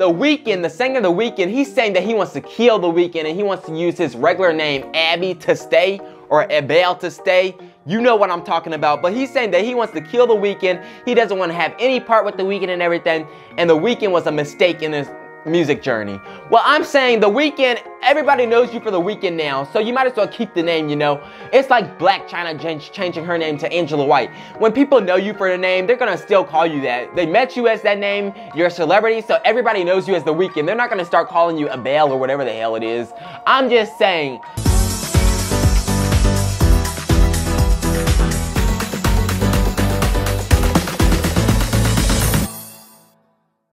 The Weeknd, the singer of The Weeknd, he's saying that he wants to kill The Weeknd and he wants to use his regular name, Abby, to stay or Abel Tesfaye. You know what I'm talking about. But he's saying that he wants to kill The Weeknd. He doesn't want to have any part with The Weeknd and everything. And The Weeknd was a mistake in his music journey. Well, I'm saying The Weeknd, everybody knows you for The Weeknd now, so you might as well keep the name, you know. It's like Blac Chyna changing her name to Angela White. When people know you for the name, they're gonna still call you that. They met you as that name, you're a celebrity, so everybody knows you as The Weeknd. They're not gonna start calling you Abel or whatever the hell it is. I'm just saying,